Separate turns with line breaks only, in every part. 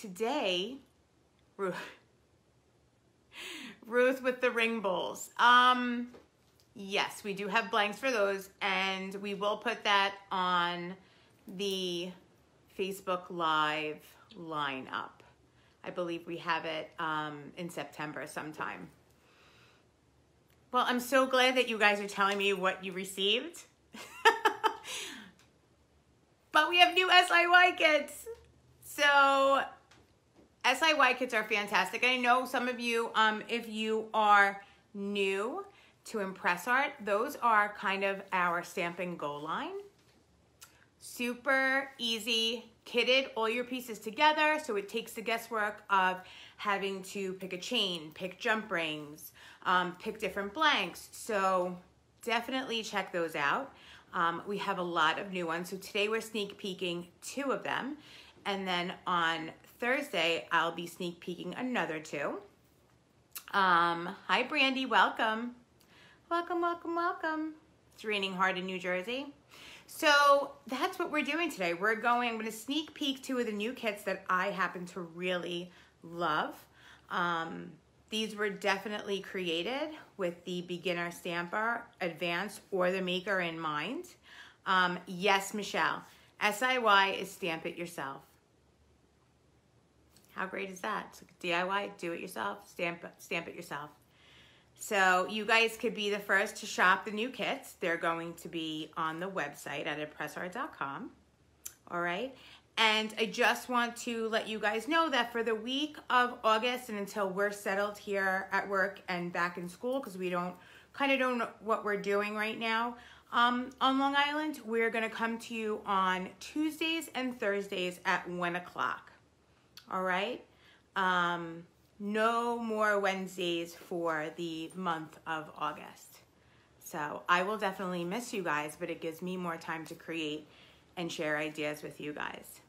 today, Ruth, Ruth with the ring bowls. Um, yes, we do have blanks for those, and we will put that on the Facebook Live lineup. I believe we have it um, in September sometime. Well, I'm so glad that you guys are telling me what you received. but we have new SIY kits. So SIY kits are fantastic. I know some of you, um, if you are new to ImpressArt, those are kind of our stamping goal line. Super easy, kitted all your pieces together so it takes the guesswork of having to pick a chain, pick jump rings, um, pick different blanks. So definitely check those out. Um, we have a lot of new ones. So today we're sneak peeking two of them. And then on Thursday, I'll be sneak peeking another two. Um, hi, Brandy. Welcome. Welcome, welcome, welcome. It's raining hard in New Jersey. So that's what we're doing today. We're going, I'm going to sneak peek two of the new kits that I happen to really love. Um, these were definitely created with the beginner stamper, advanced, or the maker in mind. Um, yes, Michelle, SIY is stamp it yourself. How great is that? So DIY, do it yourself, stamp, stamp it yourself. So you guys could be the first to shop the new kits. They're going to be on the website at impressart.com. All right. And I just want to let you guys know that for the week of August and until we're settled here at work and back in school, because we don't kind of don't know what we're doing right now um, on Long Island, we're going to come to you on Tuesdays and Thursdays at 1 o'clock. All right? Um, no more Wednesdays for the month of August. So I will definitely miss you guys, but it gives me more time to create and share ideas with you guys.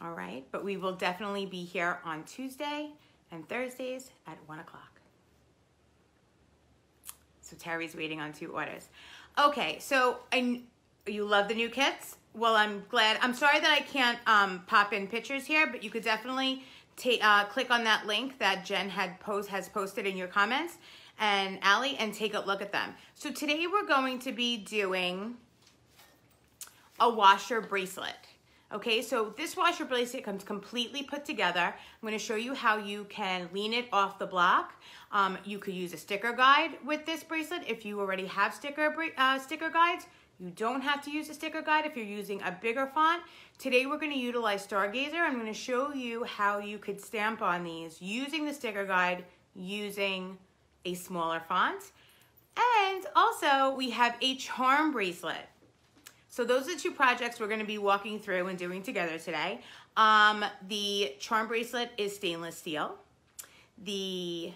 All right, but we will definitely be here on Tuesday and Thursdays at one o'clock. So Terry's waiting on two orders. Okay, so I, you love the new kits? Well, I'm glad. I'm sorry that I can't um, pop in pictures here, but you could definitely take, uh, click on that link that Jen had post has posted in your comments and Allie and take a look at them. So today we're going to be doing a washer bracelet. Okay, so this washer bracelet comes completely put together. I'm gonna show you how you can lean it off the block. Um, you could use a sticker guide with this bracelet if you already have sticker, uh, sticker guides. You don't have to use a sticker guide if you're using a bigger font. Today we're gonna utilize Stargazer. I'm gonna show you how you could stamp on these using the sticker guide, using a smaller font. And also we have a charm bracelet. So those are the two projects we're gonna be walking through and doing together today. Um, the charm bracelet is stainless steel. The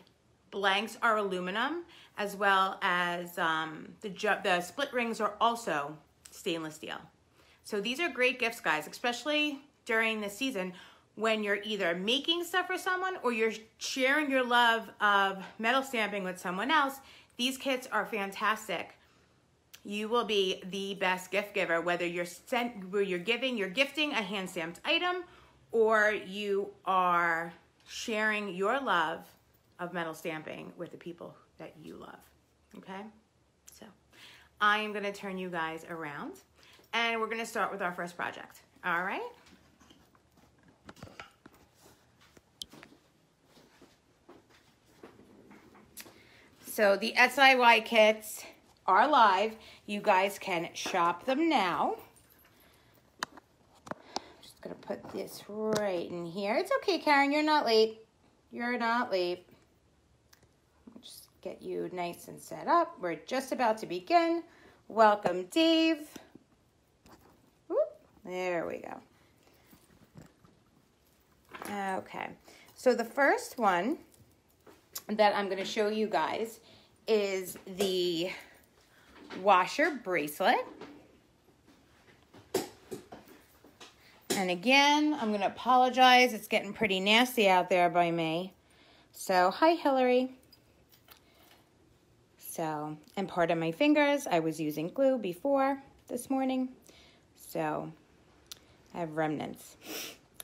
blanks are aluminum, as well as um, the, the split rings are also stainless steel. So these are great gifts, guys, especially during the season when you're either making stuff for someone or you're sharing your love of metal stamping with someone else. These kits are fantastic you will be the best gift giver, whether you're sent, where you're giving, you're gifting a hand stamped item, or you are sharing your love of metal stamping with the people that you love. Okay, so I am to turn you guys around, and we're to start with our first project. All right. So the SIY kits are live. You guys can shop them now. I'm just gonna put this right in here. It's okay, Karen, you're not late. You're not late. Get you nice and set up. We're just about to begin. Welcome, Dave. There we go. Okay, so the first one that I'm going to show you guys is the washer bracelet. And again, I'm going to apologize. It's getting pretty nasty out there by me. So, hi, Hillary. So, and part of my fingers, I was using glue before this morning. So, I have remnants.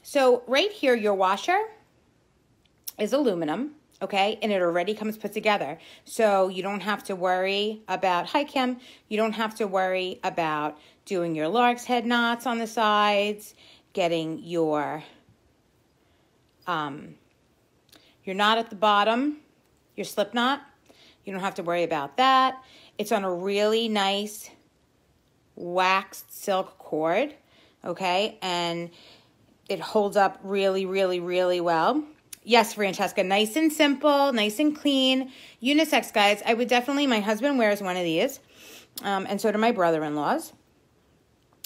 So right here, your washer is aluminum, okay? And it already comes put together. So you don't have to worry about, hi Kim, you don't have to worry about doing your lark's head knots on the sides, getting your, um, your knot at the bottom, your slip knot. You don't have to worry about that. It's on a really nice waxed silk cord, okay? And it holds up really, really, really well. Yes, Francesca, nice and simple, nice and clean. Unisex, guys. I would definitely, my husband wears one of these, um, and so do my brother-in-laws.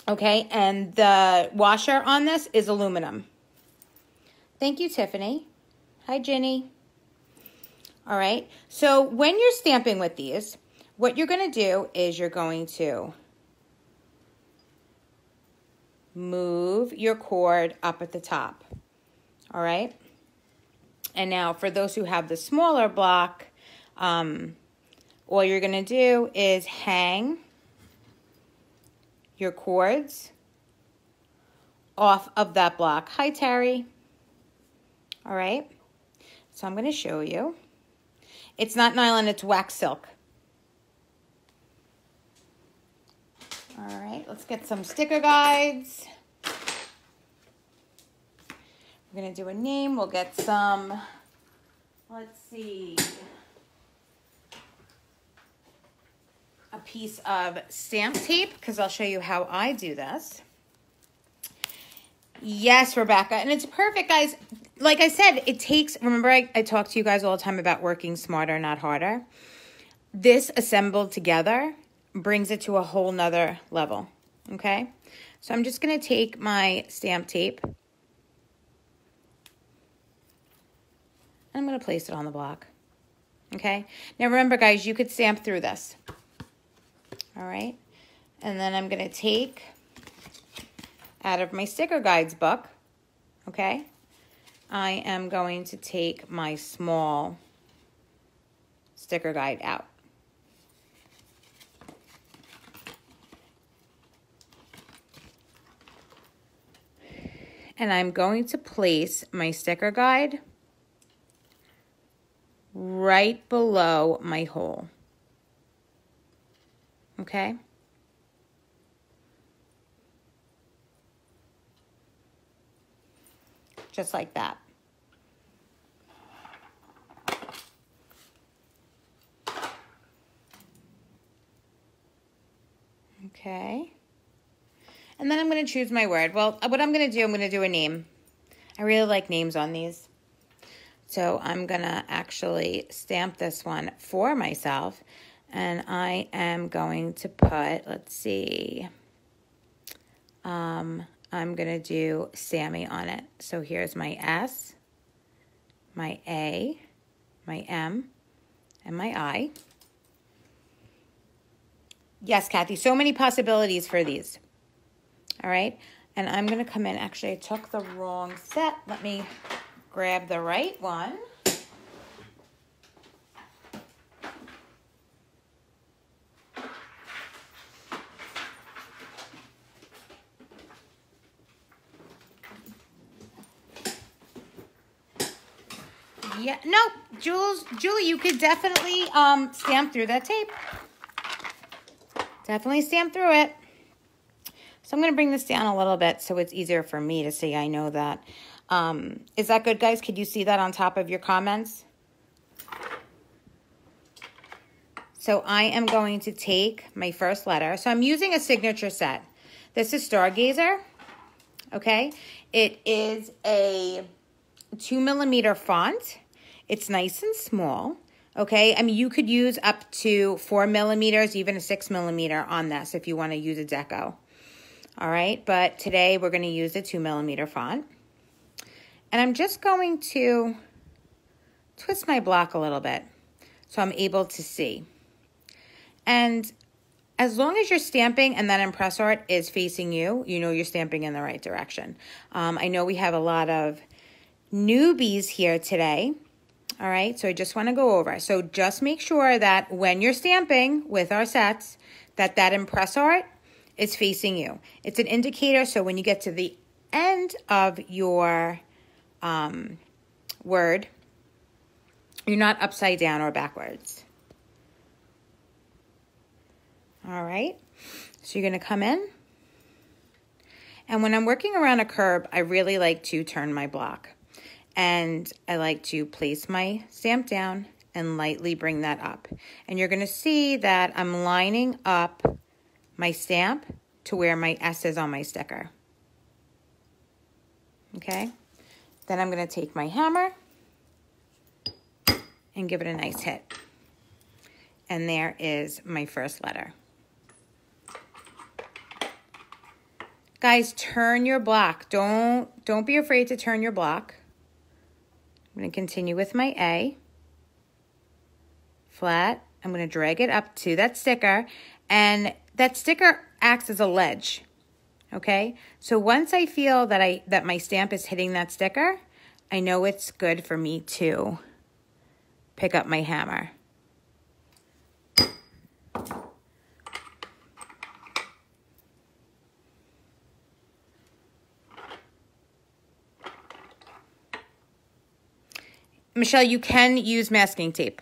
Okay, and the washer on this is aluminum. Thank you, Tiffany. Hi, Ginny. All right, so when you're stamping with these, what you're going to do is you're going to move your cord up at the top. All right. And now for those who have the smaller block, um, all you're going to do is hang your cords off of that block. Hi, Terry. All right. So I'm going to show you. It's not nylon, it's wax silk. All right, let's get some sticker guides. We're to do a name. We'll get some, let's see, a piece of stamp tape because I'll show you how I do this. Yes, Rebecca. And it's perfect, guys. Like I said, it takes, remember I, I talk to you guys all the time about working smarter, not harder. This assembled together brings it to a whole nother level, okay? So I'm just going to take my stamp tape and I'm going to place it on the block, okay? Now remember, guys, you could stamp through this, all right? And then I'm going to take out of my sticker guides book, okay? I am going to take my small sticker guide out. And I'm going to place my sticker guide right below my hole. Okay? Just like that. Okay. And then I'm going to choose my word. Well, what I'm going to do, I'm going to do a name. I really like names on these. So I'm going to actually stamp this one for myself. And I am going to put, let's see, um, I'm going to do Sammy on it. So here's my S, my A, my M, and my I. Yes, Kathy, so many possibilities for these. All right, and I'm going to come in. Actually, I took the wrong set. Let me grab the right one. Yeah, no, Jules, Julie, you could definitely um, stamp through that tape. Definitely stamp through it. So I'm going to bring this down a little bit so it's easier for me to see. I know that. Um, is that good, guys? Could you see that on top of your comments? So I am going to take my first letter. So I'm using a signature set. This is Stargazer, okay? It is a two millimeter font. It's nice and small. Okay, I mean, you could use up to four millimeters, even a six millimeter on this if you want to use a deco. All right, but today we're going to use a two millimeter font. And I'm just going to twist my block a little bit so I'm able to see. And as long as you're stamping and that ImpressArt is facing you, you know you're stamping in the right direction. Um, I know we have a lot of newbies here today. All right, so I just want to go over. So just make sure that when you're stamping with our sets, that that ImpressArt is facing you. It's an indicator, so when you get to the end of your um, word, you're not upside down or backwards. All right, so you're going to come in. And when I'm working around a curb, I really like to turn my block. And I like to place my stamp down and lightly bring that up. And you're to see that I'm lining up my stamp to where my S is on my sticker. Okay, then I'm to take my hammer and give it a nice hit. And there is my first letter. Guys, turn your block. Don't, don't be afraid to turn your block. I'm going to continue with my A. Flat. I'm going to drag it up to that sticker. And that sticker acts as a ledge. Okay? So once I feel that I that my stamp is hitting that sticker, I know it's good for me to pick up my hammer. Michelle, you can use masking tape.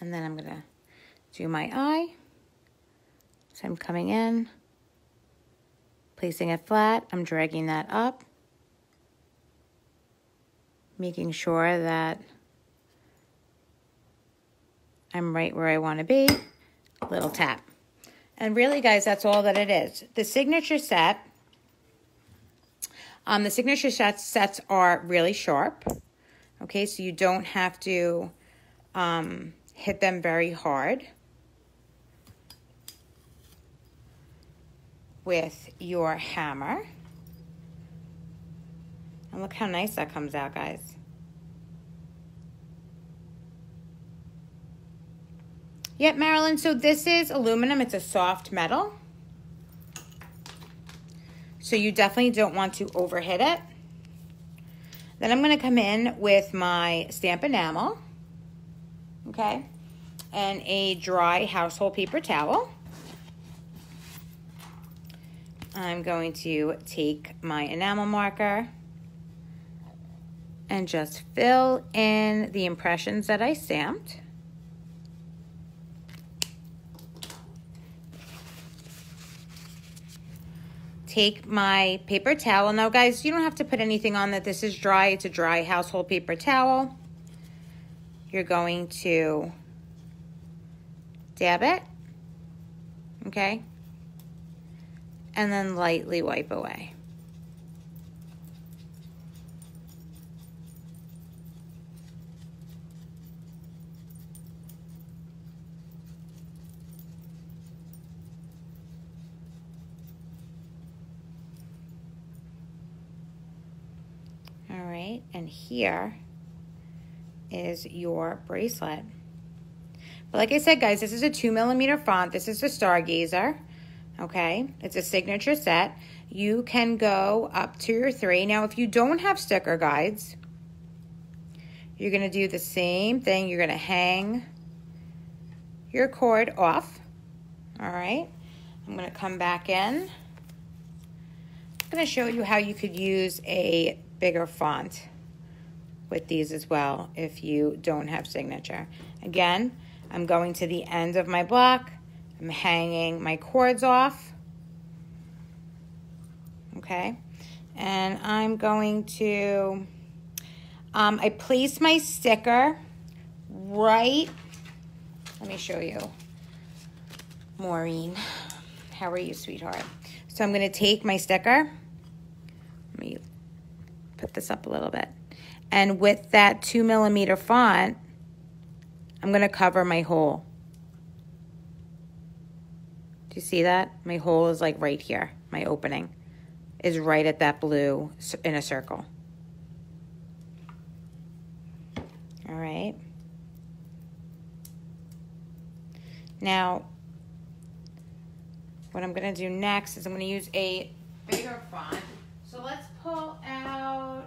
And then I'm going to do my eye. So I'm coming in, placing it flat. I'm dragging that up, making sure that I'm right where I want to be. Little tap. And really, guys, that's all that it is. The signature set, um, the signature sets, sets are really sharp. Okay, so you don't have to um, hit them very hard with your hammer. And look how nice that comes out, guys. Yep, Marilyn, so this is aluminum. It's a soft metal. So you definitely don't want to overhit it. Then I'm going to come in with my stamp enamel, okay, and a dry household paper towel. I'm going to take my enamel marker and just fill in the impressions that I stamped. Take my paper towel. Now, guys, you don't have to put anything on that. This is dry. It's a dry household paper towel. You're going to dab it, okay? And then lightly wipe away. Right? And here is your bracelet. But like I said, guys, this is a two millimeter font. This is the Stargazer, okay? It's a signature set. You can go up to your three. Now, if you don't have sticker guides, you're gonna do the same thing. You're gonna hang your cord off, all right? I'm gonna come back in. I'm gonna show you how you could use a bigger font with these as well if you don't have signature. Again, I'm going to the end of my block. I'm hanging my cords off. Okay. And I'm going to, um, I place my sticker right, let me show you. Maureen, how are you, sweetheart? So I'm going to take my sticker. Let me this up a little bit. And with that two millimeter font, I'm gonna cover my hole. Do you see that? My hole is like right here. My opening is right at that blue in a circle. All right. Now, what I'm going to do next is I'm going to use a bigger font. So let's pull out,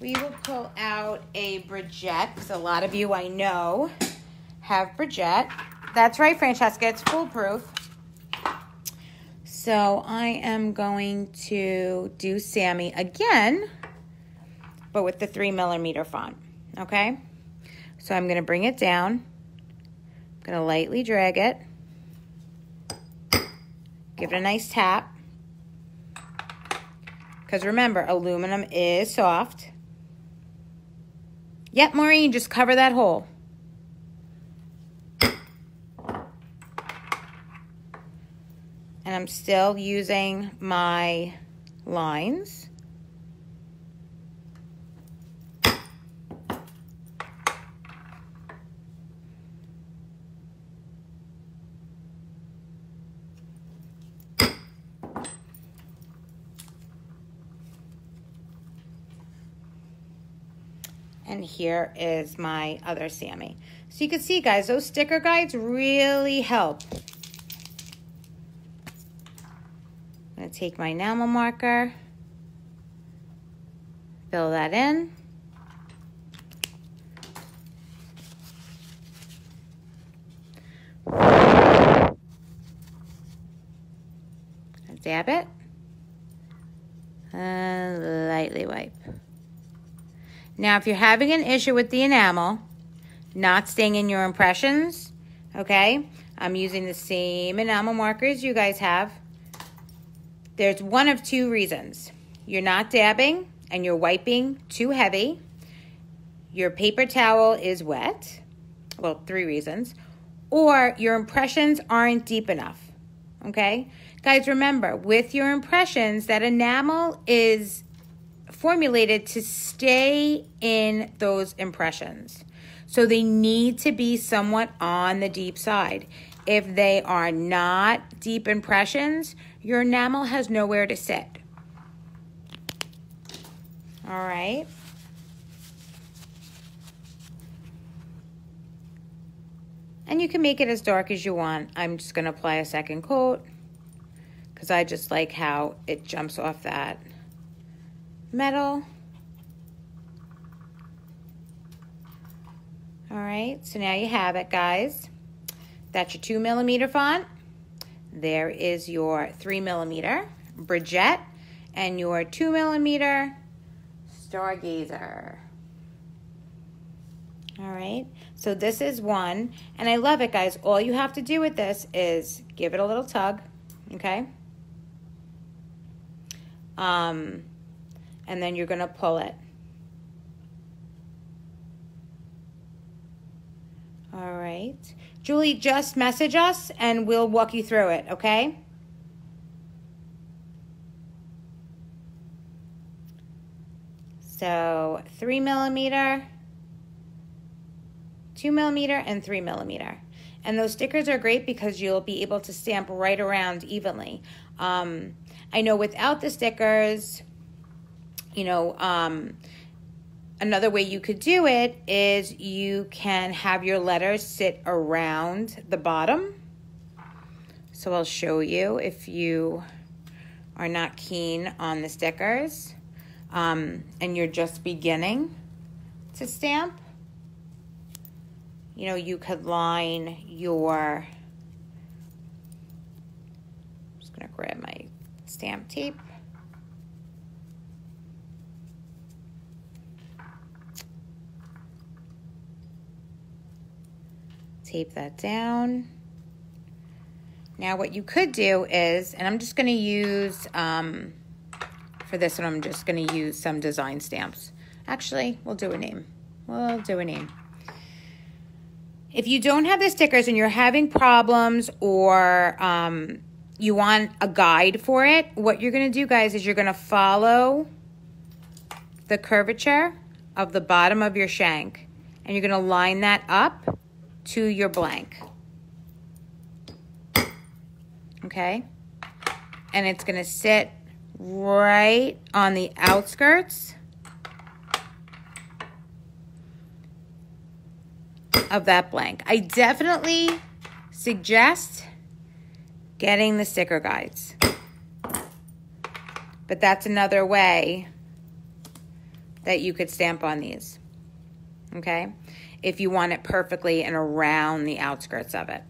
we will pull out a Bridgette because a lot of you I know have Bridgette. That's right, Francesca, it's foolproof. So I am going to do Sammy again, but with the three millimeter font, okay? So I'm gonna bring it down. I'm gonna lightly drag it. Give it a nice tap. Because remember, aluminum is soft. Yep, Maureen, just cover that hole. And I'm still using my lines. And here is my other Sammy. So you can see, guys, those sticker guides really help. I'm going to take my enamel marker, fill that in. Dab it and lightly wipe. Now, if you're having an issue with the enamel not staying in your impressions, okay, I'm using the same enamel markers you guys have. There's one of two reasons. You're not dabbing and you're wiping too heavy. Your paper towel is wet. Well, three reasons. Or your impressions aren't deep enough, okay? Guys, remember, with your impressions, that enamel is formulated to stay in those impressions. So they need to be somewhat on the deep side. If they are not deep impressions, your enamel has nowhere to sit. All right. And you can make it as dark as you want. I'm just going to apply a second coat because I just like how it jumps off that metal. All right, so now you have it, guys. That's your two millimeter font. There is your three millimeter Bridgette and your two millimeter Stargazer. All right, so this is one, and I love it, guys. All you have to do with this is give it a little tug, okay? Um, and then you're going to pull it. All right. Julie, just message us and we'll walk you through it, okay? So three millimeter, two millimeter, and three millimeter. And those stickers are great because you'll be able to stamp right around evenly. Um, I know without the stickers, you know, um, another way you could do it is you can have your letters sit around the bottom. So I'll show you if you are not keen on the stickers um, and you're just beginning to stamp. You know, you could line your, I'm just gonna grab my stamp tape. Tape that down. Now what you could do is, and I'm just going to use, um, for this one, I'm just going to use some design stamps. Actually, we'll do a name. We'll do a name. If you don't have the stickers and you're having problems or um, you want a guide for it, what you're going to do, guys, is you're going to follow the curvature of the bottom of your shank and you're going to line that up to your blank. Okay? And it's going to sit right on the outskirts of that blank. I definitely suggest getting the sticker guides. But that's another way that you could stamp on these. Okay? If you want it perfectly and around the outskirts of it.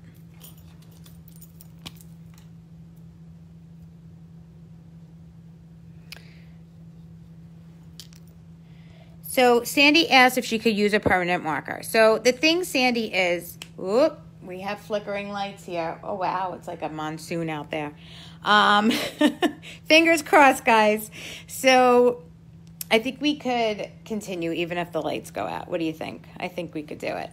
So Sandy asked if she could use a permanent marker. So the thing, Sandy, is, whoop, we have flickering lights here. Oh, wow, it's like a monsoon out there. Um, fingers crossed, guys. So I think we could continue even if the lights go out. What do you think? I think we could do it.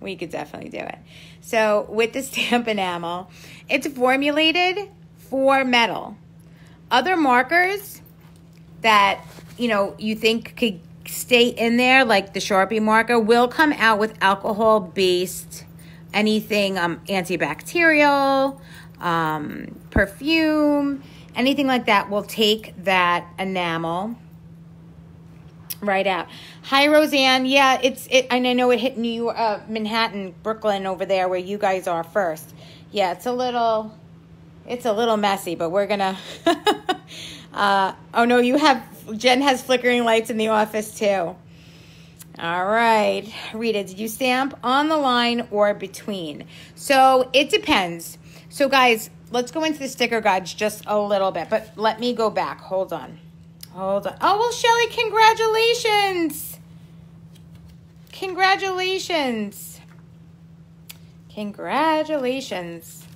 We could definitely do it. So with the stamp enamel, it's formulated for metal. Other markers that, you know, you think could stay in there, like the Sharpie marker, will come out with alcohol-based anything um, antibacterial, um, perfume, anything like that will take that enamel right out. Hi, Roseanne. Yeah, it's it. And I know it hit New York, uh, Manhattan, Brooklyn over there where you guys are first. Yeah, it's a little, it's a little messy, but we're gonna. uh, oh no, you have Jen has flickering lights in the office too. All right, Rita, did you stamp on the line or between? So it depends. So guys, let's go into the sticker guides just a little bit, but let me go back. Hold on. Hold on. Oh, well, Shelly, congratulations. Congratulations. Congratulations.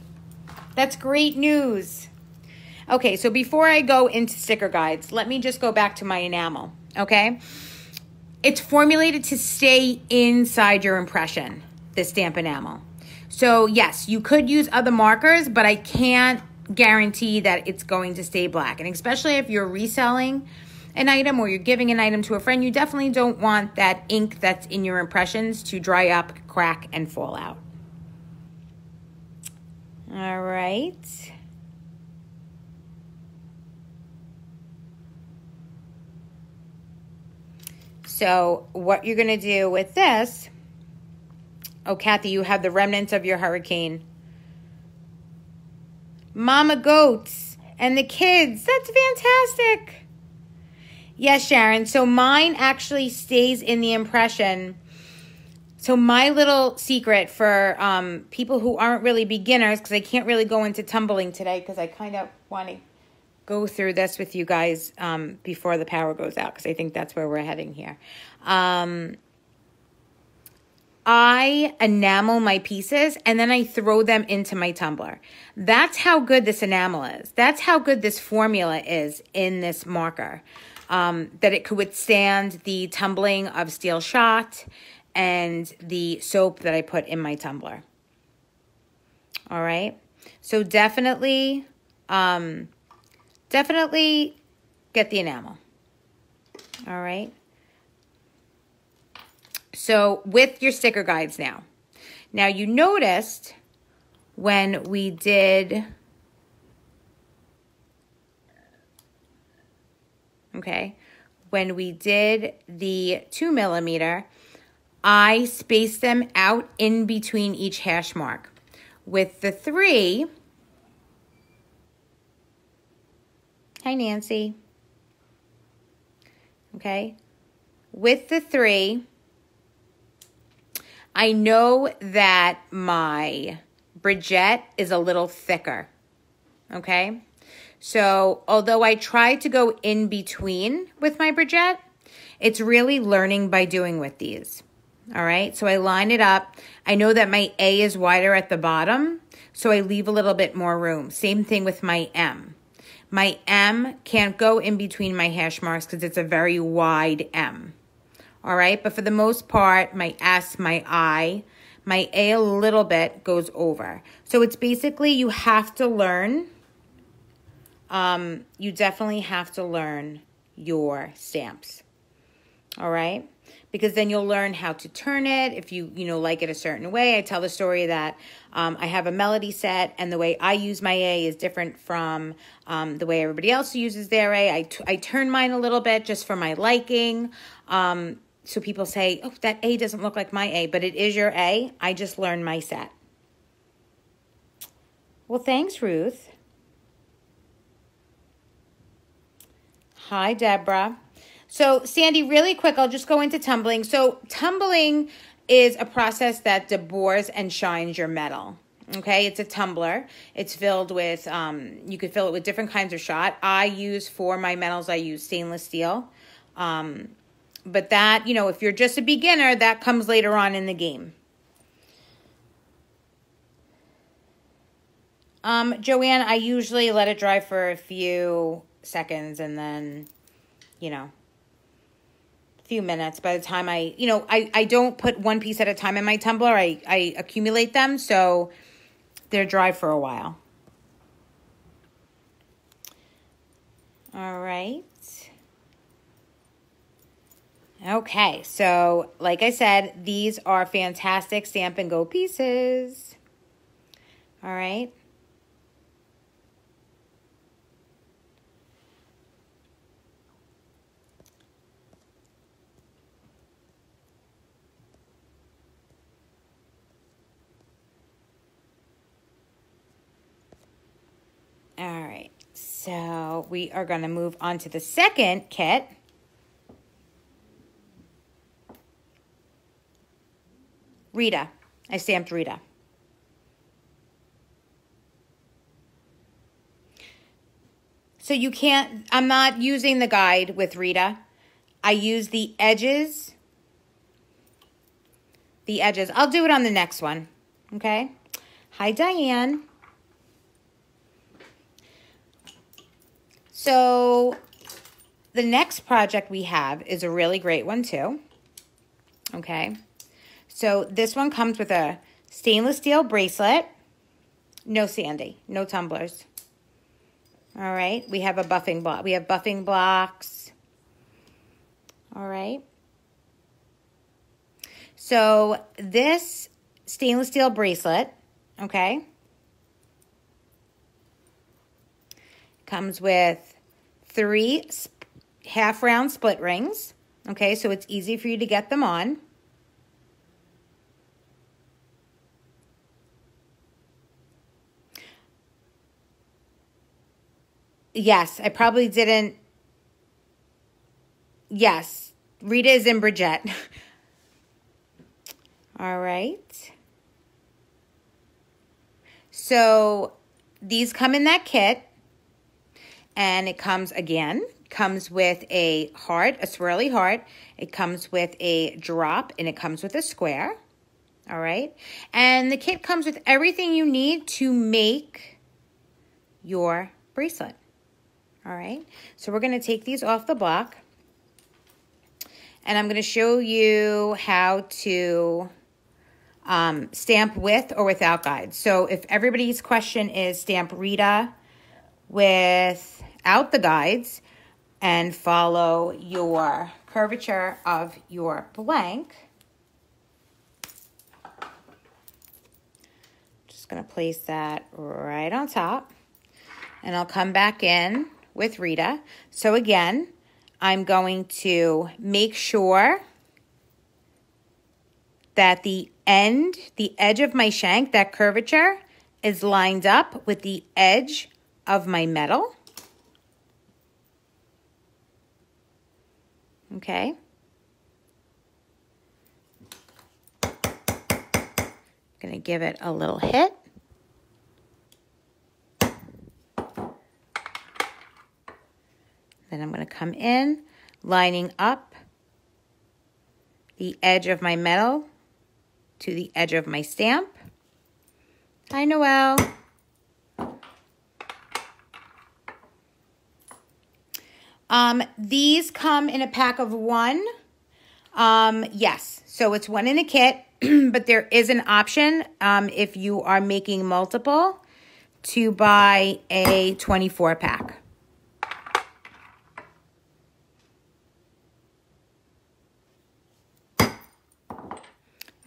That's great news. Okay, so before I go into sticker guides, let me just go back to my enamel, okay? It's formulated to stay inside your impression, the stamp enamel. So yes, you could use other markers, but I can't guarantee that it's going to stay black. And especially if you're reselling an item or you're giving an item to a friend, you definitely don't want that ink that's in your impressions to dry up, crack, and fall out. All right. So what you're going to do with this, oh, Kathy, you have the remnants of your hurricane. Mama goats and the kids. That's fantastic. Yes, Sharon. So mine actually stays in the impression. So my little secret for um, people who aren't really beginners, because I can't really go into tumbling today because I kind of want to go through this with you guys um, before the power goes out because I think that's where we're heading here. Um, I enamel my pieces and then I throw them into my tumbler. That's how good this enamel is. That's how good this formula is in this marker. Um, that it could withstand the tumbling of steel shot and the soap that I put in my tumbler. All right. So definitely, um, definitely get the enamel. All right. So with your sticker guides now. Now you noticed when we did, okay, when we did the two millimeter, I spaced them out in between each hash mark. With the three, Hi, Nancy. Okay. With the three, I know that my Bridgette is a little thicker. Okay. So although I try to go in between with my Bridgette, it's really learning by doing with these. All right. So I line it up. I know that my A is wider at the bottom. So I leave a little bit more room. Same thing with my M. My M can't go in between my hash marks because it's a very wide M. All right, but for the most part, my S, my I, my A a little bit goes over. So it's basically you have to learn, um, you definitely have to learn your stamps. All right? Because then you'll learn how to turn it if you you know like it a certain way. I tell the story that um, i have a melody set and the way i use my a is different from um, the way everybody else uses their a. I, I turn mine a little bit just for my liking. Um, so people say oh that a doesn't look like my a but it is your a i just learned my set well thanks ruth hi deborah So Sandy, really quick, I'll just go into tumbling. So tumbling is a process that deburrs and shines your metal. Okay, it's a tumbler. It's filled with, um, you could fill it with different kinds of shot. I use for my metals, I use stainless steel. Um, but that, you know, if you're just a beginner, that comes later on in the game. Um, Joanne, I usually let it dry for a few seconds and then, you know, a few minutes. By the time I, you know, I, I don't put one piece at a time in my tumbler. I, I accumulate them. So they're dry for a while. All right. Okay, so like I said, these are fantastic stamp and go pieces. All right. All right, so we are going to move on to the second kit. Rita. I stamped Rita. So you can't, I'm not using the guide with Rita. I use the edges. The edges. I'll do it on the next one. Okay. Hi, Diane. So the next project we have is a really great one too. Okay. So this one comes with a stainless steel bracelet. No sandy, no tumblers. All right, we have a buffing block. We have buffing blocks. All right. So this stainless steel bracelet, okay, comes with three half round split rings. Okay, so it's easy for you to get them on. Yes, I probably didn't. Yes, Rita is in Bridgette. All right. So these come in that kit. And it comes again, comes with a heart, a swirly heart. It comes with a drop and it comes with a square. All right. And the kit comes with everything you need to make your bracelet. All right, so we're going to take these off the block. And I'm going to show you how to um, stamp with or without guides. So if everybody's question is stamp Rita without the guides and follow your curvature of your blank, just going to place that right on top. And I'll come back in with Rita. So again, I'm going to make sure that the end, the edge of my shank, that curvature is lined up with the edge of my metal. Okay. I'm Going to give it a little hit. Then I'm going to come in, lining up the edge of my metal to the edge of my stamp. Hi, Noelle. Um, these come in a pack of one. Um, yes, so it's one in a kit, but there is an option um, if you are making multiple to buy a 24 pack.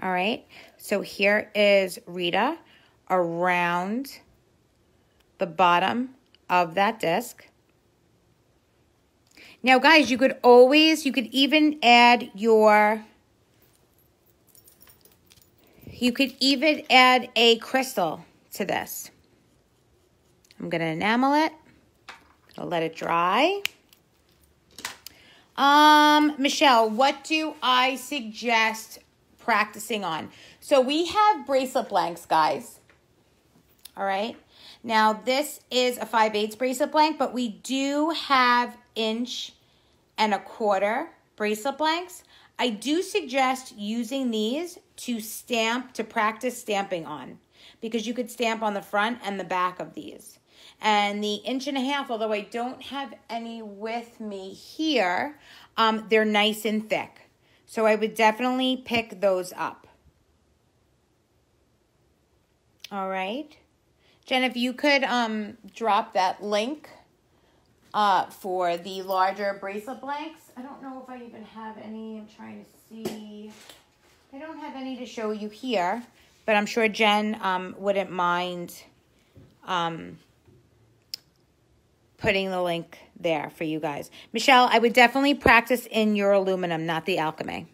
All right, so here is Rita around the bottom of that disc. Now, guys, you could always, you could even add your, you could even add a crystal to this. I'm going to enamel it. I'll let it dry. Um, Michelle, what do I suggest practicing on? So we have bracelet blanks, guys. All right. Now this is a 5 8 bracelet blank, but we do have inch and a quarter bracelet blanks. I do suggest using these to stamp, to practice stamping on because you could stamp on the front and the back of these. And the inch and a half, although I don't have any with me here, um, they're nice and thick. So I would definitely pick those up. All right. Jen, if you could um, drop that link uh, for the larger bracelet blanks. I don't know if I even have any. I'm trying to see. I don't have any to show you here, but I'm sure Jen um, wouldn't mind um, putting the link there for you guys. Michelle, I would definitely practice in your aluminum, not the Alkeme.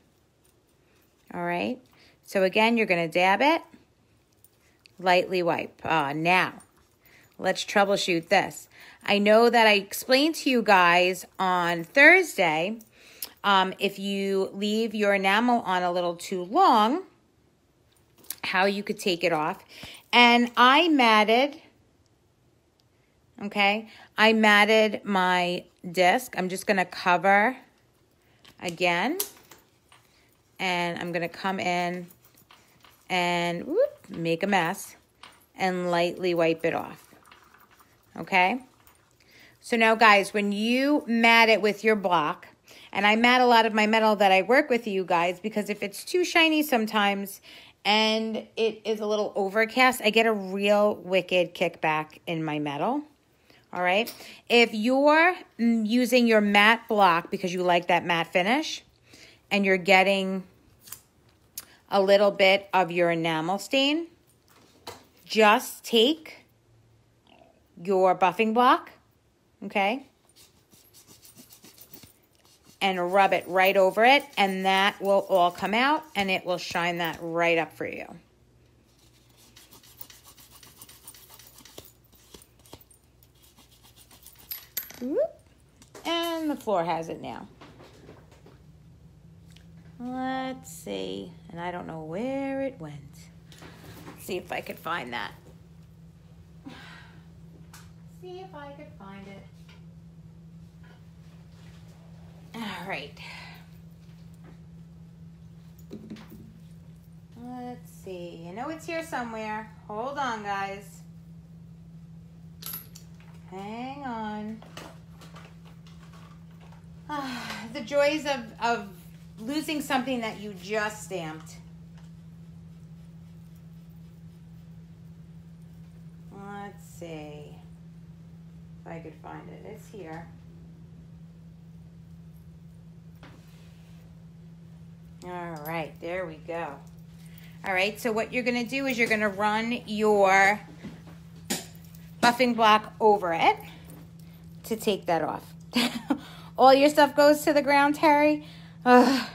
All right. So again, you're going to dab it. Lightly wipe. Uh, now, let's troubleshoot this. I know that I explained to you guys on Thursday, um, if you leave your enamel on a little too long, how you could take it off. And I matted, okay, I matted my disc. I'm just to cover again. And I'm to come in and whoop, make a mess and lightly wipe it off. Okay? So now, guys, when you mat it with your block, and I mat a lot of my metal that I work with you guys because if it's too shiny sometimes and it is a little overcast, I get a real wicked kickback in my metal. All right. If you're mm, using your matte block because you like that matte finish and you're getting a little bit of your enamel stain, just take your buffing block, okay, and rub it right over it and that will all come out and it will shine that right up for you. And the floor has it now. Let's see. And I don't know where it went. Let's see if I could find that. See if I could find it. All right. Let's see. I know it's here somewhere. Hold on, guys. Hang on. The joys of, of losing something that you just stamped. Let's see if I could find it. It's here. All right, there we go. All right, so what you're gonna do is you're gonna run your buffing block over it to take that off. All your stuff goes to the ground, Terry. Ugh.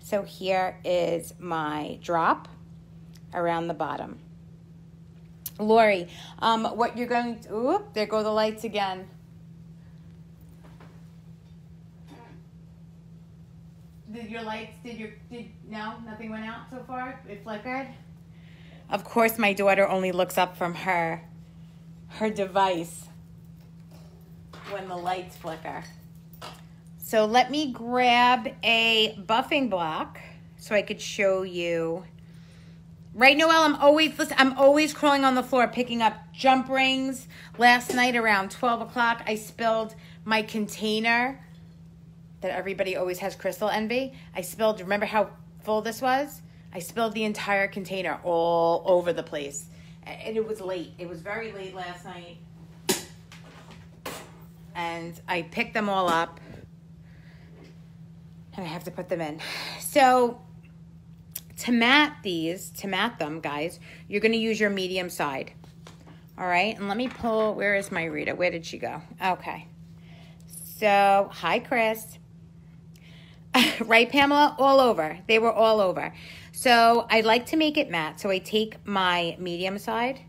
So here is my drop around the bottom. Lori, um, what you're going to, oop, there go the lights again. Did your lights, did your, did, no, nothing went out so far? It flickered? Of course, my daughter only looks up from her, her device when the lights flicker. So let me grab a buffing block so I could show you. Right, Noel, I'm always, listen, I'm always crawling on the floor picking up jump rings. Last night around 12 o'clock, I spilled my container that everybody always has crystal envy. I spilled, remember how full this was? I spilled the entire container all over the place. And it was late. It was very late last night. And I pick them all up. And I have to put them in. So to mat these, to mat them, guys, you're going to use your medium side. All right. And let me pull, where is my Rita? Where did she go? Okay. So, hi, Chris. right, Pamela? All over. They were all over. So I like to make it matte. So I take my medium side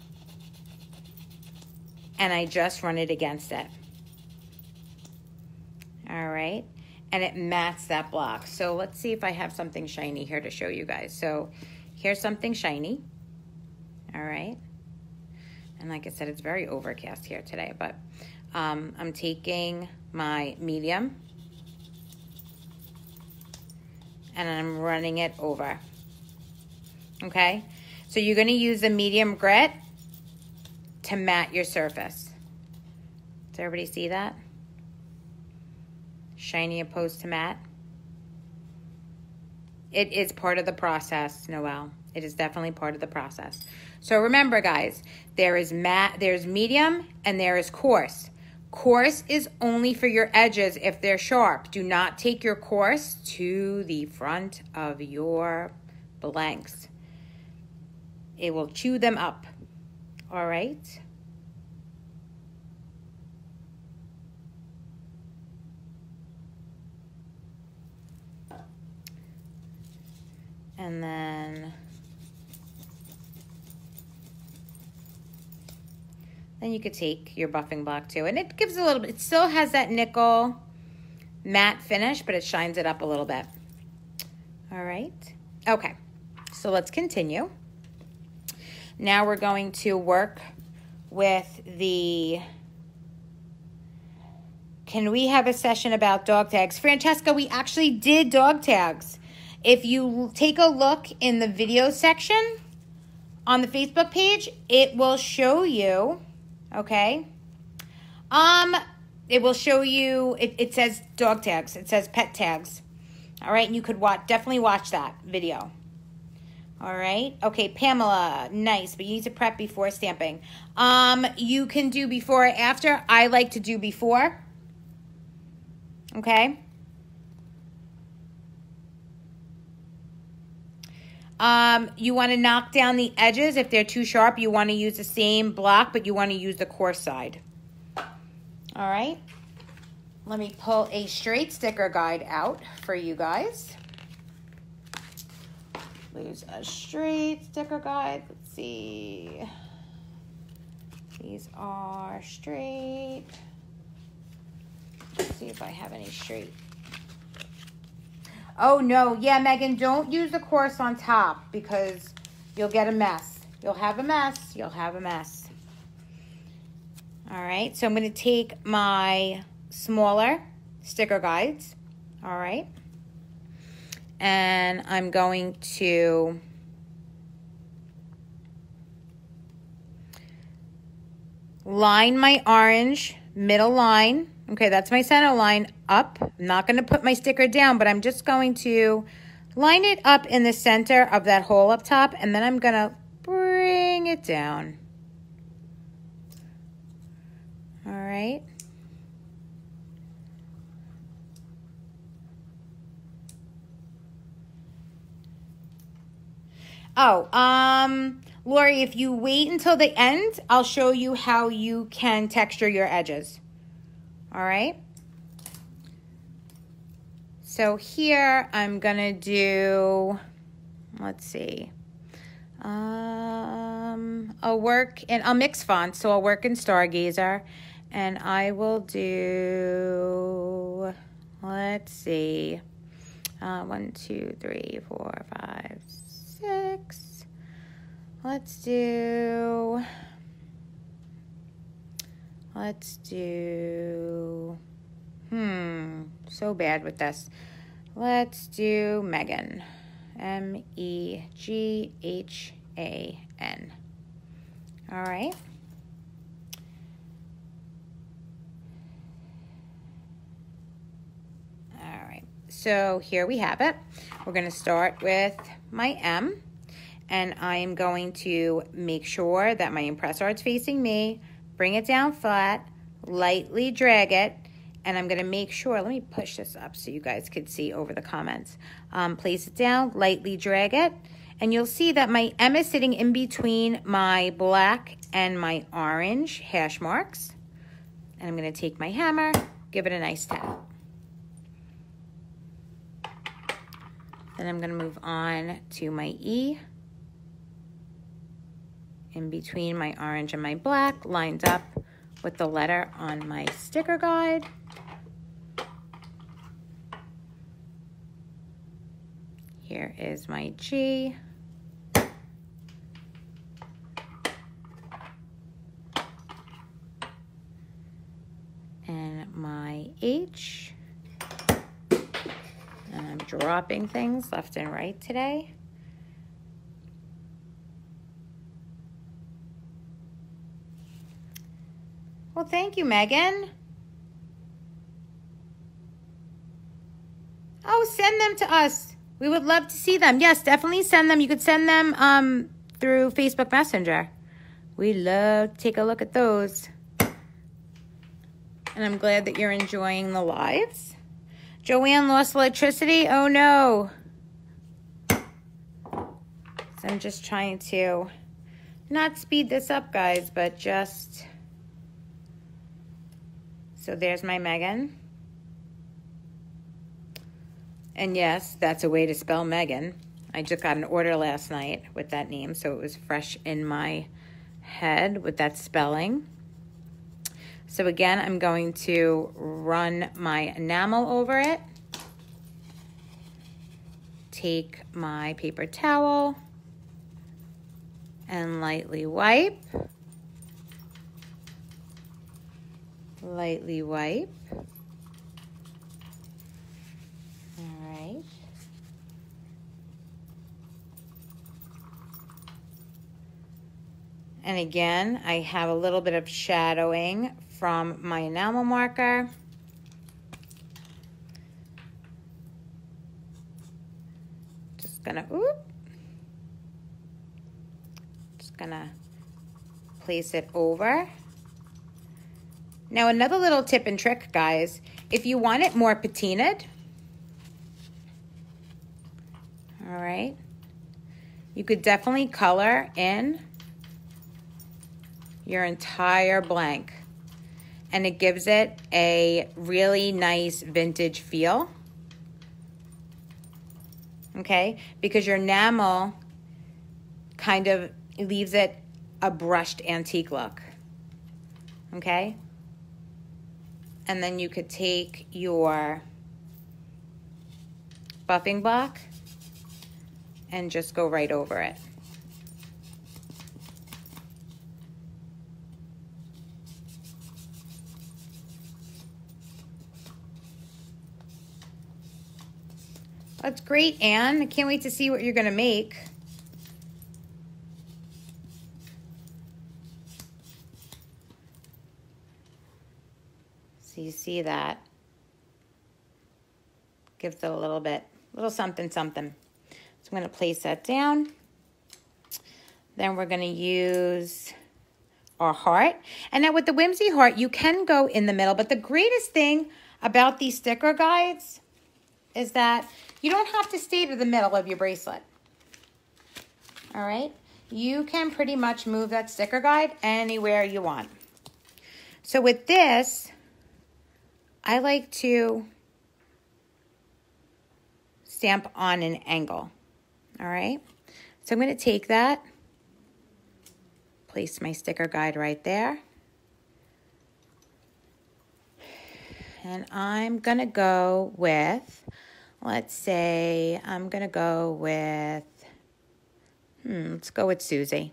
and I just run it against it. All right. And it mats that block. So let's see if I have something shiny here to show you guys. So here's something shiny. All right. And like I said, it's very overcast here today, but um, I'm taking my medium and I'm running it over. Okay? So you're going to use the medium grit to mat your surface. Does everybody see that? Shiny opposed to matte. It is part of the process, Noel. It is definitely part of the process. So remember, guys, there is matte, there's medium, and there is coarse. Coarse is only for your edges if they're sharp. Do not take your coarse to the front of your blanks. It will chew them up. All right? And then Then you could take your buffing block too. And it gives a little bit, it still has that nickel matte finish, but it shines it up a little bit. All right. Okay. So let's continue. Now we're going to work with the, can we have a session about dog tags? Francesca, we actually did dog tags. If you take a look in the video section on the Facebook page, it will show you okay? Um, it will show you, it, it says dog tags. It says pet tags. All right, and you could watch, definitely watch that video. All right. Okay, Pamela, nice, but you need to prep before stamping. Um, you can do before or after. I like to do before. Okay. Um, you want to knock down the edges. If they're too sharp, you want to use the same block, but you want to use the coarse side. All right. Let me pull a straight sticker guide out for you guys. Lose a straight sticker guide. Let's see. These are straight. Let's see if I have any straight Oh, no. Yeah, Megan, don't use the course on top because you'll get a mess. You'll have a mess. You'll have a mess. All right, so I'm going to take my smaller sticker guides, all right, and I'm going to line my orange middle line Okay, that's my center line up. I'm not going to put my sticker down, but I'm just going to line it up in the center of that hole up top, and then I'm going to bring it down. All right. Oh, um, Lori, if you wait until the end, I'll show you how you can texture your edges. All right. So here I'm to do, let's see, um, I'll work in, I'll mix fonts. So I'll work in Stargazer and I will do, let's see, uh, one, two, three, four, five, six. Let's do Let's do, hmm, so bad with this. Let's do Megan. M E G H A N. All right. All right. So here we have it. We're going to start with my M. And I am going to make sure that my ImpressArt's facing me bring it down flat, lightly drag it, and I'm going to make sure, let me push this up so you guys could see over the comments. Um, place it down, lightly drag it, and you'll see that my M is sitting in between my black and my orange hash marks. And I'm going to take my hammer, give it a nice tap. Then I'm going to move on to my E in between my orange and my black lined up with the letter on my sticker guide. Here is my G. And my H. And I'm dropping things left and right today. Well, thank you, Megan. Oh, send them to us. We would love to see them. Yes, definitely send them. You could send them um, through Facebook Messenger. We love to take a look at those. And I'm glad that you're enjoying the lives. Joanne lost electricity. Oh no. So I'm just trying to not speed this up, guys, but just. So there's my Megan. And yes, that's a way to spell Megan. I just got an order last night with that name, so it was fresh in my head with that spelling. So again, I'm going to run my enamel over it. Take my paper towel and lightly wipe. Lightly wipe. All right. And again, I have a little bit of shadowing from my enamel marker. Just gonna, oop. Just gonna place it over. Now another little tip and trick, guys, if you want it more patinaed, all right, you could definitely color in your entire blank. And it gives it a really nice vintage feel. Okay, because your enamel kind of leaves it a brushed antique look. Okay? And then you could take your buffing block and just go right over it. That's great, Anne. I can't wait to see what you're going to make. So you see that. Gives it a little bit, a little something, something. So I'm going to place that down. Then we're going to use our heart. And now with the Whimsy heart, you can go in the middle. But the greatest thing about these sticker guides is that you don't have to stay to the middle of your bracelet. All right? You can pretty much move that sticker guide anywhere you want. So with this, I like to stamp on an angle. All right? So I'm going to take that, place my sticker guide right there. And I'm going to go with let's say I'm going to go with, hmm, let's go with Susie.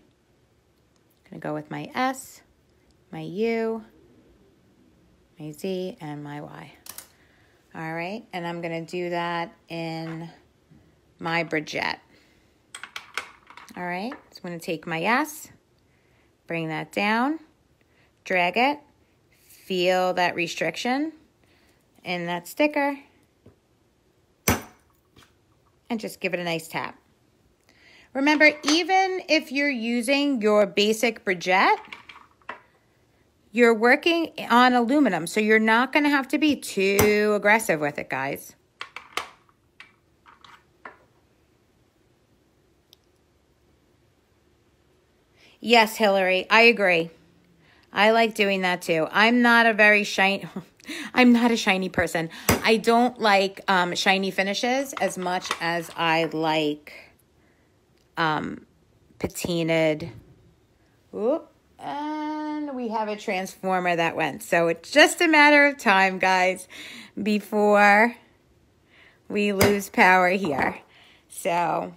I'm going to go with my S, my U, my Z, and my Y. All right, and I'm to do that in my Bridgette. All right, so I'm to take my S, bring that down, drag it, feel that restriction in that sticker, and just give it a nice tap. Remember, even if you're using your basic Bridgette, you're working on aluminum, so you're not going to have to be too aggressive with it, guys. Yes, Hillary, I agree. I like doing that too. I'm not a very shiny... I'm not a shiny person. I don't like um, shiny finishes as much as I like um, patinaed. Oop, we have a transformer that went. So it's just a matter of time, guys, before we lose power here. So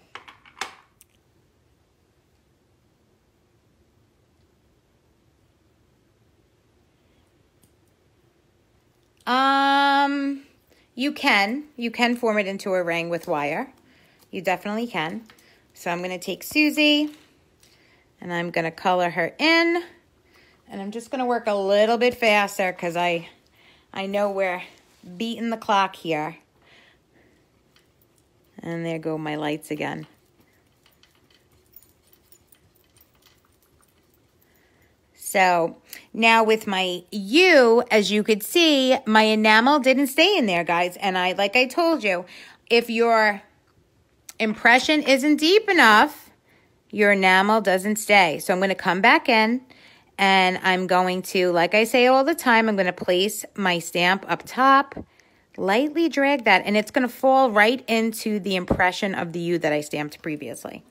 Um, you can. You can form it into a ring with wire. You definitely can. So I'm going to take Susie and I'm going to color her in. And I'm just going to work a little bit faster because I, I know we're beating the clock here. And there go my lights again. So now with my U, as you could see, my enamel didn't stay in there, guys. And I, like I told you, if your impression isn't deep enough, your enamel doesn't stay. So I'm going to come back in and I'm going to, like I say all the time, I'm going to place my stamp up top, lightly drag that, and it's going to fall right into the impression of the U that I stamped previously.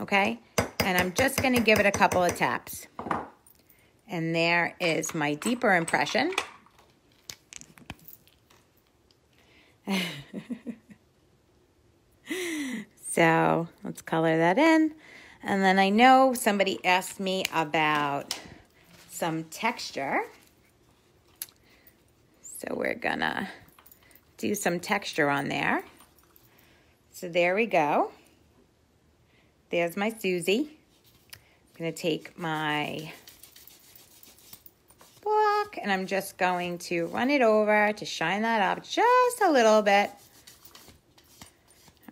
Okay? And I'm just going to give it a couple of taps. And there is my deeper impression. so let's color that in. And then I know somebody asked me about some texture. So we're gonna do some texture on there. So there we go. There's my Susie. I'm gonna take my block and I'm just going to run it over to shine that up just a little bit.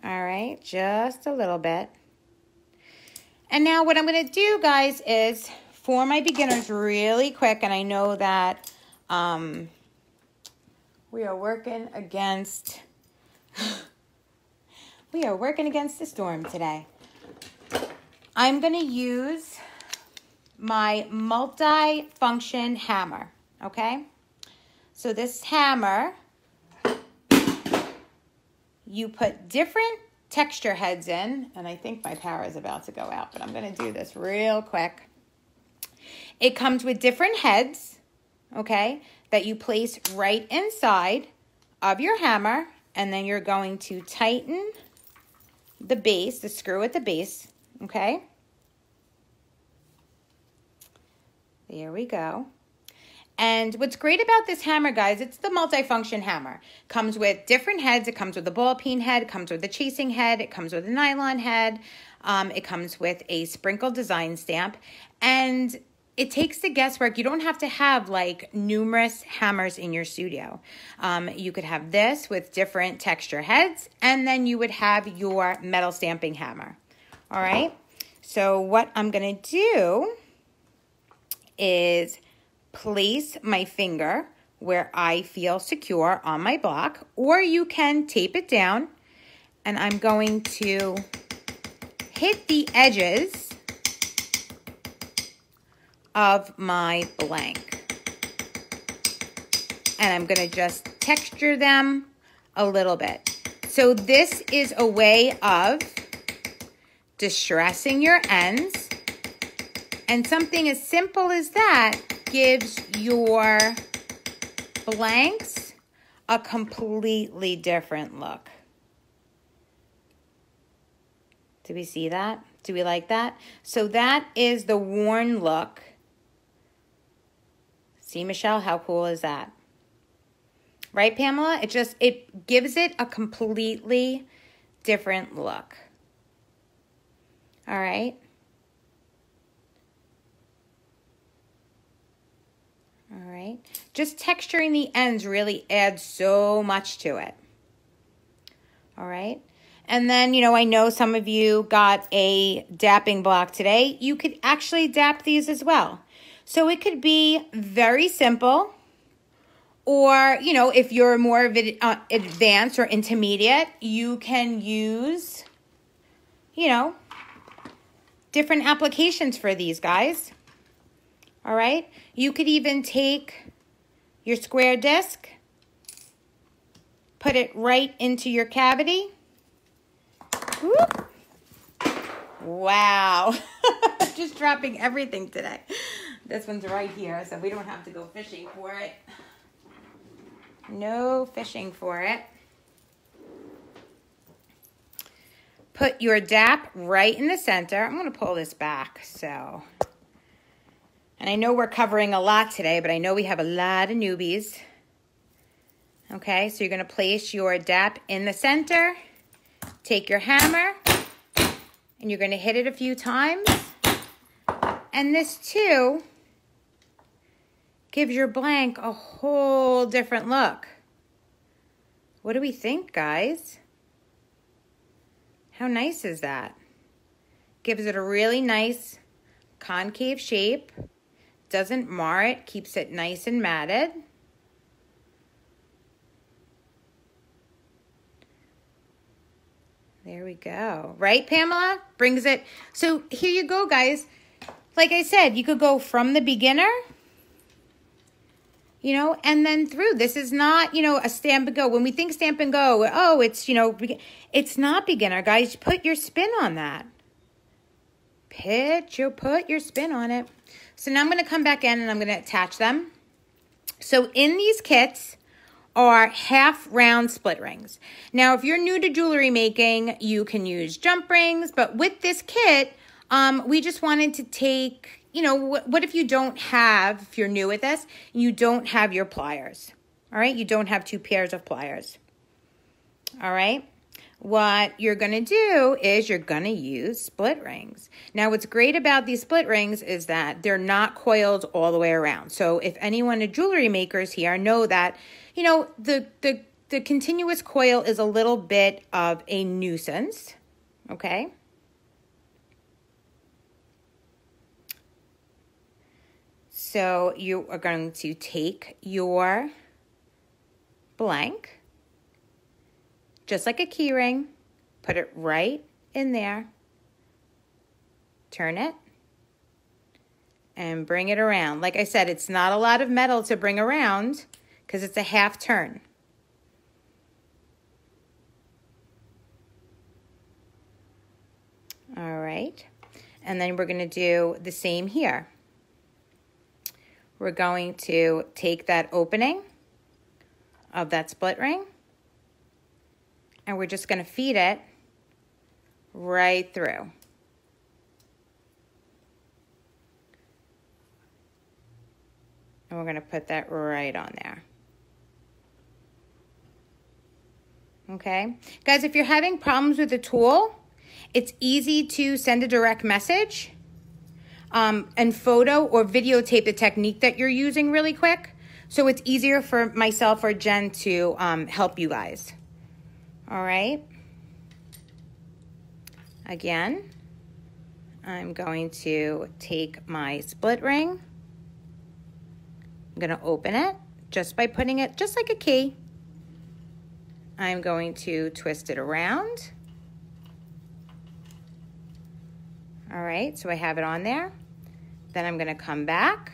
All right, just a little bit. And now what I'm to do, guys, is for my beginners really quick, and I know that um, we are working against, we are working against the storm today. I'm going to use my multi-function hammer, okay? So this hammer, you put different texture heads in, and I think my power is about to go out, but I'm gonna do this real quick. It comes with different heads, okay, that you place right inside of your hammer, and then you're going to tighten the base, the screw at the base, okay? There we go. And what's great about this hammer, guys, it's the multifunction hammer. Comes with different heads. It comes with a ball peen head. It comes with a chasing head. It comes with a nylon head. Um, it comes with a sprinkle design stamp. And it takes the guesswork. You don't have to have like numerous hammers in your studio. Um, you could have this with different texture heads, and then you would have your metal stamping hammer. All right. So what I'm going to do is place my finger where I feel secure on my block, or you can tape it down. And I'm going to hit the edges of my blank. And I'm going to just texture them a little bit. So this is a way of distressing your ends and something as simple as that gives your blanks a completely different look. Do we see that? Do we like that? So that is the worn look. See, Michelle, how cool is that? Right, Pamela? It just, it gives it a completely different look. All right. All right. Just texturing the ends really adds so much to it. All right. And then, you know, I know some of you got a dapping block today. You could actually dap these as well. So it could be very simple. Or, you know, if you're more uh, advanced or intermediate, you can use, you know, different applications for these guys. All right. You could even take your square disc, put it right into your cavity. Whoop. Wow. Just dropping everything today. This one's right here, so we don't have to go fishing for it. No fishing for it. put your DAP right in the center. I'm going to pull this back so. And I know we're covering a lot today, but I know we have a lot of newbies. Okay, so you're going to place your DAP in the center. Take your hammer and you're going to hit it a few times. And this too gives your blank a whole different look. What do we think, guys? How nice is that? Gives it a really nice concave shape. Doesn't mar it, keeps it nice and matted. There we go. Right, Pamela? Brings it. So here you go, guys. Like I said, you could go from the beginner, you know, and then through. This is not, you know, a stamp and go. When we think stamp and go, oh, it's, you know, it's not beginner, guys. Put your spin on that. Pitch, you put your spin on it. So now I'm going to come back in and I'm going to attach them. So in these kits, are half round split rings. Now, if you're new to jewelry making, you can use jump rings, but with this kit, um, we just wanted to take, you know, what, what if you don't have, if you're new with this, you don't have your pliers, all right? You don't have two pairs of pliers, all right? what you're going to do is you're going to use split rings. Now, what's great about these split rings is that they're not coiled all the way around. So if anyone of jewelry makers here know that, you know, the, the, the continuous coil is a little bit of a nuisance, okay? So you are going to take your blank just like a key ring, put it right in there, turn it, and bring it around. Like I said, it's not a lot of metal to bring around because it's a half turn. All right, and then we're going to do the same here. We're going to take that opening of that split ring and we're just going to feed it right through. And we're going to put that right on there. Okay. Guys, if you're having problems with the tool, it's easy to send a direct message um, and photo or videotape the technique that you're using really quick. So it's easier for myself or Jen to um, help you guys. All right. Again, I'm going to take my split ring. I'm going to open it just by putting it just like a key. I'm going to twist it around. All right, so I have it on there. Then I'm going to come back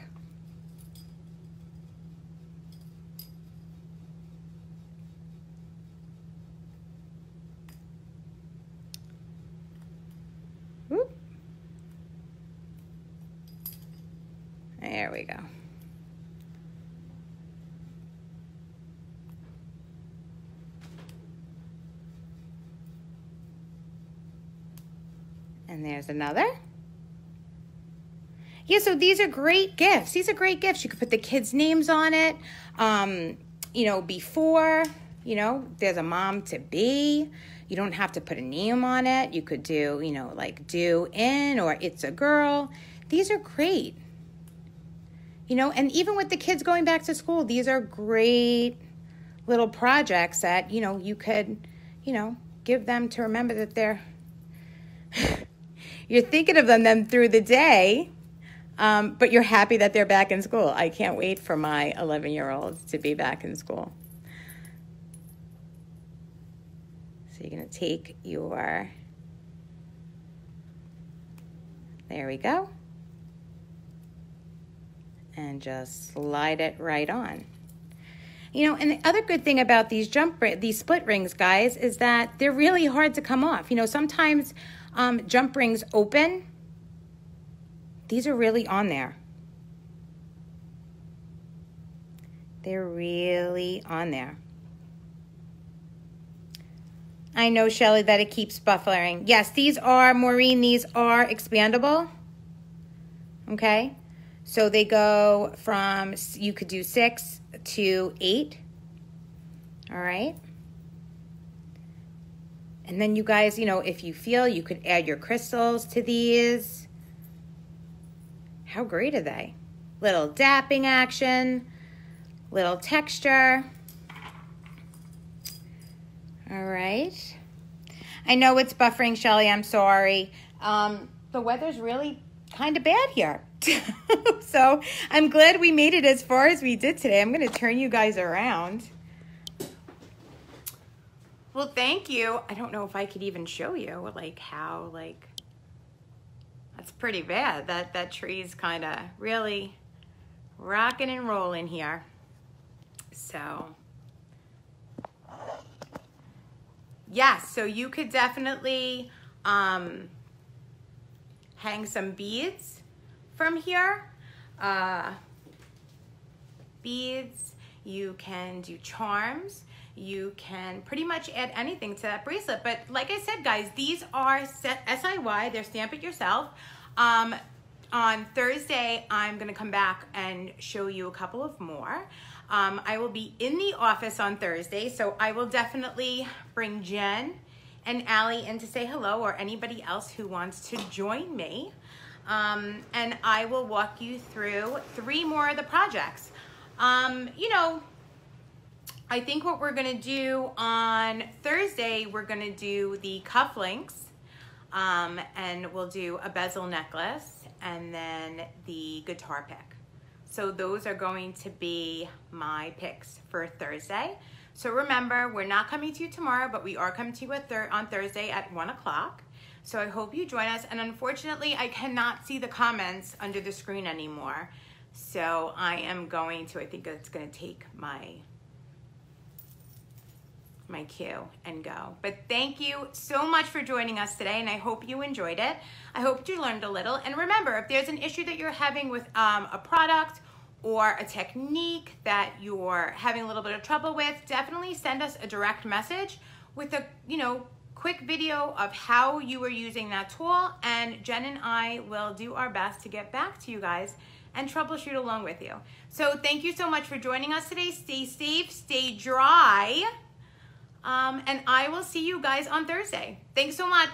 There we go. And there's another. Yeah, so these are great gifts. These are great gifts. You could put the kids' names on it. Um, you know, before, you know, there's a mom to be. You don't have to put a name on it. You could do, you know, like do in or it's a girl. These are great. You know, and even with the kids going back to school, these are great little projects that, you know, you could, you know, give them to remember that they're, you're thinking of them, them through the day, um, but you're happy that they're back in school. I can't wait for my 11 year olds to be back in school. So you're going to take your, there we go and just slide it right on. You know, and the other good thing about these jump these split rings, guys, is that they're really hard to come off. You know, sometimes um, jump rings open. These are really on there. They're really on there. I know, Shelly, that it keeps buffering. Yes, these are, Maureen, these are expandable. Okay? So they go from, you could do six to eight. All right? And then you guys, you know, if you feel, you could add your crystals to these. How great are they? Little dapping action, little texture. All right. I know it's buffering, Shelly. I'm sorry. Um, the weather's really kind of bad here. so I'm glad we made it as far as we did today. I'm going to turn you guys around. Well, thank you. I don't know if I could even show you like how like that's pretty bad. That that tree's kind of really rocking and rolling here. So yes, so you could definitely um, hang some beads from here. Uh, beads, you can do charms, you can pretty much add anything to that bracelet. But like I said, guys, these are set SIY, they're stamp it yourself. Um, on Thursday, I'm gonna come back and show you a couple of more. Um, I will be in the office on Thursday, so I will definitely bring Jen and Allie in to say hello or anybody else who wants to join me. Um, and I will walk you through three more of the projects. Um, you know, I think what we're gonna do on Thursday, we're gonna do the cufflinks um, and we'll do a bezel necklace and then the guitar pick. So those are going to be my picks for Thursday. So remember, we're not coming to you tomorrow, but we are coming to you on Thursday at one o'clock. So I hope you join us. And unfortunately, I cannot see the comments under the screen anymore. So I am going to, I think it's gonna take my my cue and go. But thank you so much for joining us today and I hope you enjoyed it. I hope you learned a little. And remember, if there's an issue that you're having with um, a product or a technique that you're having a little bit of trouble with, definitely send us a direct message with a, you know, quick video of how you were using that tool and Jen and I will do our best to get back to you guys and troubleshoot along with you. So thank you so much for joining us today. Stay safe, stay dry, um, and I will see you guys on Thursday. Thanks so much.